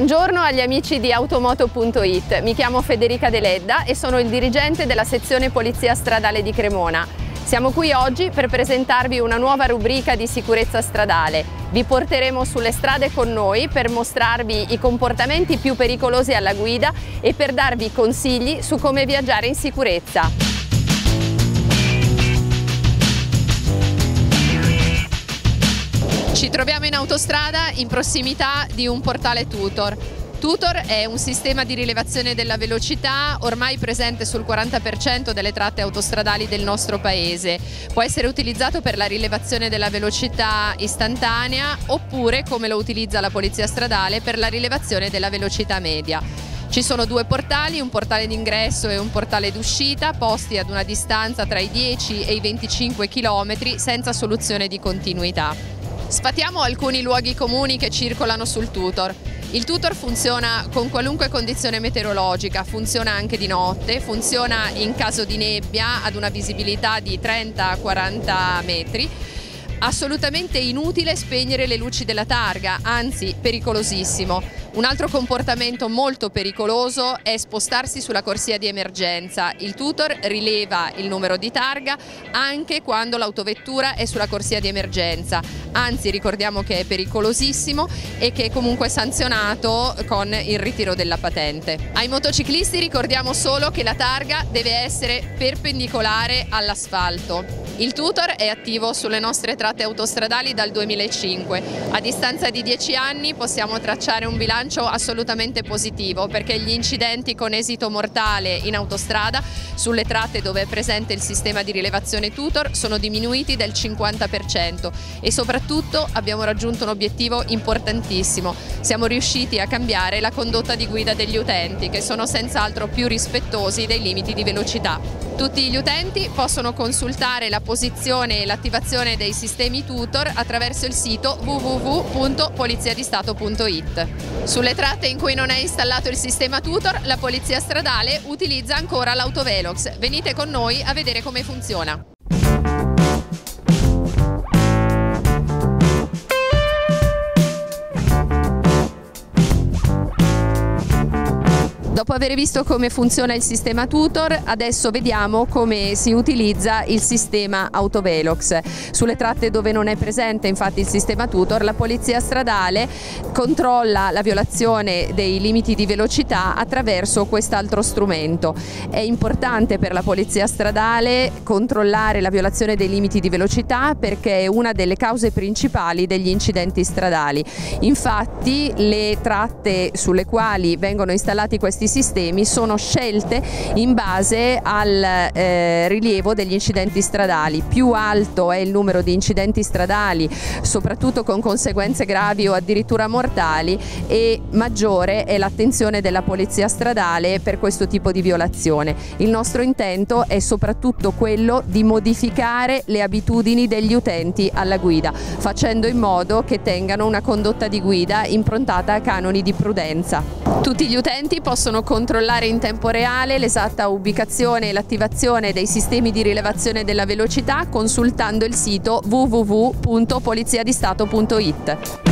Buongiorno agli amici di automoto.it, mi chiamo Federica Deledda e sono il dirigente della sezione Polizia Stradale di Cremona. Siamo qui oggi per presentarvi una nuova rubrica di sicurezza stradale. Vi porteremo sulle strade con noi per mostrarvi i comportamenti più pericolosi alla guida e per darvi consigli su come viaggiare in sicurezza. Ci troviamo in autostrada in prossimità di un portale Tutor. Tutor è un sistema di rilevazione della velocità ormai presente sul 40% delle tratte autostradali del nostro paese. Può essere utilizzato per la rilevazione della velocità istantanea oppure, come lo utilizza la Polizia Stradale, per la rilevazione della velocità media. Ci sono due portali, un portale d'ingresso e un portale d'uscita, posti ad una distanza tra i 10 e i 25 km senza soluzione di continuità. Sfatiamo alcuni luoghi comuni che circolano sul tutor. Il tutor funziona con qualunque condizione meteorologica, funziona anche di notte, funziona in caso di nebbia ad una visibilità di 30-40 metri. Assolutamente inutile spegnere le luci della targa, anzi pericolosissimo. Un altro comportamento molto pericoloso è spostarsi sulla corsia di emergenza. Il tutor rileva il numero di targa anche quando l'autovettura è sulla corsia di emergenza. Anzi ricordiamo che è pericolosissimo e che è comunque sanzionato con il ritiro della patente. Ai motociclisti ricordiamo solo che la targa deve essere perpendicolare all'asfalto. Il tutor è attivo sulle nostre tratte autostradali dal 2005. A distanza di dieci anni possiamo tracciare un bilancio assolutamente positivo perché gli incidenti con esito mortale in autostrada sulle tratte dove è presente il sistema di rilevazione tutor sono diminuiti del 50% e soprattutto abbiamo raggiunto un obiettivo importantissimo. Siamo riusciti a cambiare la condotta di guida degli utenti che sono senz'altro più rispettosi dei limiti di velocità. Tutti gli utenti possono consultare la posizione e l'attivazione dei sistemi tutor attraverso il sito www.poliziadistato.it. Sulle tratte in cui non è installato il sistema tutor, la polizia stradale utilizza ancora l'autovelox. Venite con noi a vedere come funziona. Dopo aver visto come funziona il sistema tutor, adesso vediamo come si utilizza il sistema autovelox. Sulle tratte dove non è presente infatti il sistema tutor, la polizia stradale controlla la violazione dei limiti di velocità attraverso quest'altro strumento. È importante per la polizia stradale controllare la violazione dei limiti di velocità perché è una delle cause principali degli incidenti stradali. Infatti le tratte sulle quali vengono installati questi sistemi sono scelte in base al eh, rilievo degli incidenti stradali. Più alto è il numero di incidenti stradali, soprattutto con conseguenze gravi o addirittura mortali, e maggiore è l'attenzione della polizia stradale per questo tipo di violazione. Il nostro intento è soprattutto quello di modificare le abitudini degli utenti alla guida, facendo in modo che tengano una condotta di guida improntata a canoni di prudenza. Tutti gli utenti possono possono controllare in tempo reale l'esatta ubicazione e l'attivazione dei sistemi di rilevazione della velocità consultando il sito www.poliziadistato.it.